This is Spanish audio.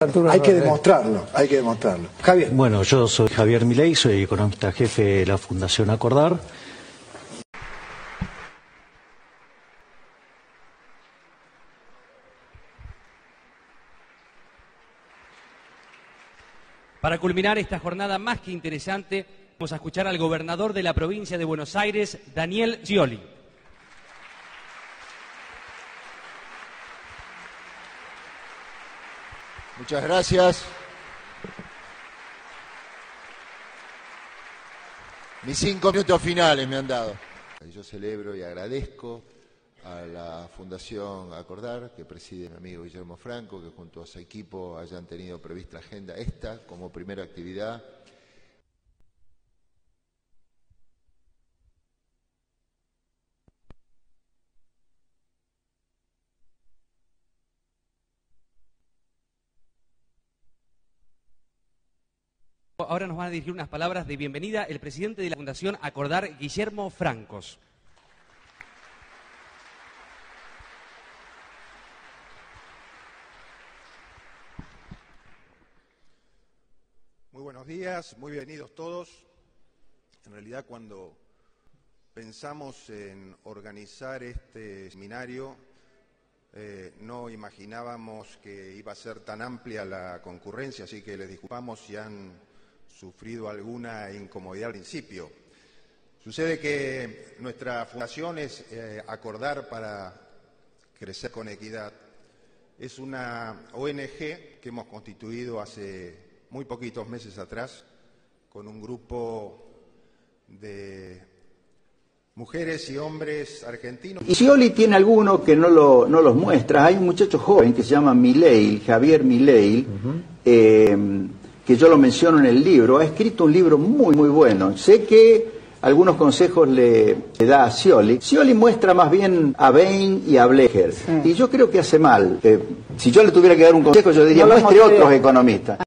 Hay que demostrarlo, hay que demostrarlo. Javier. Bueno, yo soy Javier Milei, soy economista jefe de la Fundación Acordar. Para culminar esta jornada más que interesante, vamos a escuchar al gobernador de la provincia de Buenos Aires, Daniel Scioli. Muchas gracias. Mis cinco minutos finales me han dado. Yo celebro y agradezco a la Fundación Acordar, que preside mi amigo Guillermo Franco, que junto a su equipo hayan tenido prevista agenda esta como primera actividad Ahora nos van a dirigir unas palabras de bienvenida el presidente de la Fundación Acordar, Guillermo Francos. Muy buenos días, muy bienvenidos todos. En realidad cuando pensamos en organizar este seminario, eh, no imaginábamos que iba a ser tan amplia la concurrencia, así que les disculpamos si han sufrido alguna incomodidad al principio. Sucede que nuestra fundación es eh, Acordar para Crecer con Equidad. Es una ONG que hemos constituido hace muy poquitos meses atrás con un grupo de mujeres y hombres argentinos. Y Scioli tiene alguno que no, lo, no los muestra. Hay un muchacho joven que se llama Milei, Javier Milei, que yo lo menciono en el libro, ha escrito un libro muy, muy bueno. Sé que algunos consejos le, da a Scioli. Scioli muestra más bien a Bain y a Blecher. Y yo creo que hace mal. Eh, si yo le tuviera que dar un consejo, yo diría, muestre otros economistas.